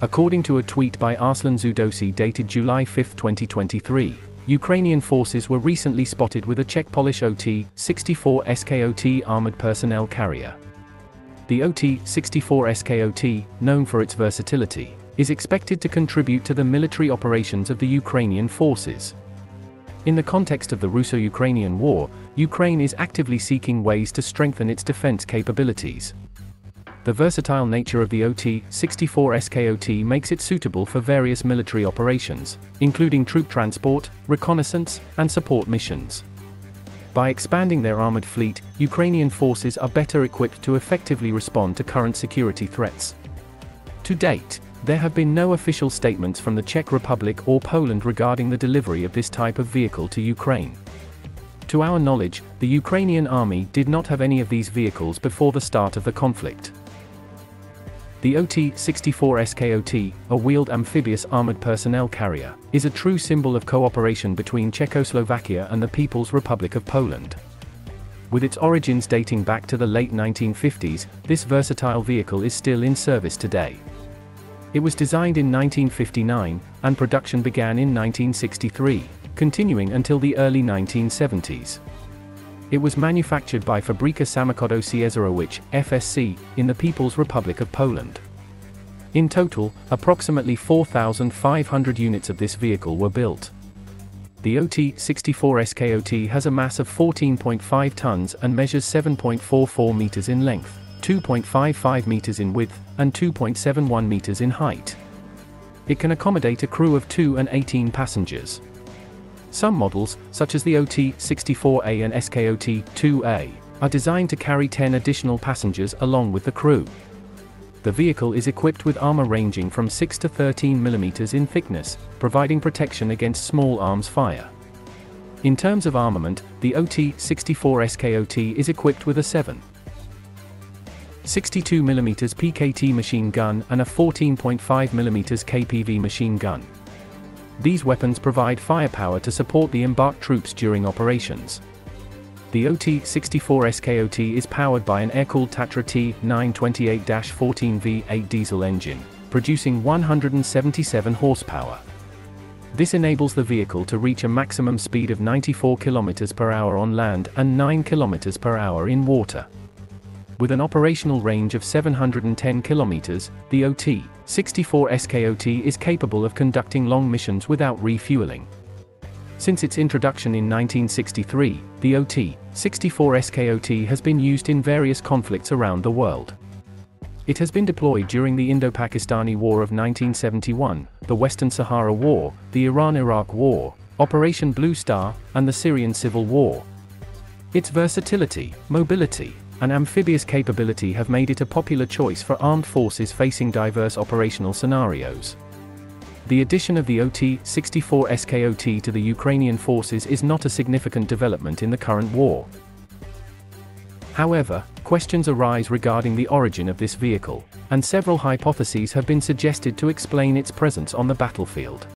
According to a tweet by Arslan Zudosi dated July 5, 2023, Ukrainian forces were recently spotted with a Czech Polish OT-64 SKOT armored personnel carrier. The OT-64 SKOT, known for its versatility, is expected to contribute to the military operations of the Ukrainian forces. In the context of the Russo-Ukrainian War, Ukraine is actively seeking ways to strengthen its defense capabilities. The versatile nature of the OT-64 SKOT makes it suitable for various military operations, including troop transport, reconnaissance, and support missions. By expanding their armored fleet, Ukrainian forces are better equipped to effectively respond to current security threats. To date, there have been no official statements from the Czech Republic or Poland regarding the delivery of this type of vehicle to Ukraine. To our knowledge, the Ukrainian army did not have any of these vehicles before the start of the conflict. The OT-64 SKOT, a wheeled amphibious armored personnel carrier, is a true symbol of cooperation between Czechoslovakia and the People's Republic of Poland. With its origins dating back to the late 1950s, this versatile vehicle is still in service today. It was designed in 1959, and production began in 1963, continuing until the early 1970s. It was manufactured by Fabryka Samochodów Ciężarowych, FSC, in the People's Republic of Poland. In total, approximately 4,500 units of this vehicle were built. The OT-64 SKOT has a mass of 14.5 tons and measures 7.44 meters in length, 2.55 meters in width, and 2.71 meters in height. It can accommodate a crew of 2 and 18 passengers. Some models, such as the OT-64A and SKOT-2A, are designed to carry 10 additional passengers along with the crew. The vehicle is equipped with armor ranging from 6 to 13 mm in thickness, providing protection against small arms fire. In terms of armament, the OT-64 SKOT is equipped with a 7 62mm PKT machine gun and a 14.5mm KPV machine gun. These weapons provide firepower to support the embarked troops during operations. The OT-64 SKOT is powered by an air-cooled Tatra T928-14 V8 diesel engine, producing 177 horsepower. This enables the vehicle to reach a maximum speed of 94 km per hour on land and 9 km per hour in water. With an operational range of 710 kilometers, the OT-64 SKOT is capable of conducting long missions without refueling. Since its introduction in 1963, the OT-64 SKOT has been used in various conflicts around the world. It has been deployed during the Indo-Pakistani War of 1971, the Western Sahara War, the Iran-Iraq War, Operation Blue Star, and the Syrian Civil War. Its versatility, mobility, and amphibious capability have made it a popular choice for armed forces facing diverse operational scenarios. The addition of the OT-64 SKOT to the Ukrainian forces is not a significant development in the current war. However, questions arise regarding the origin of this vehicle, and several hypotheses have been suggested to explain its presence on the battlefield.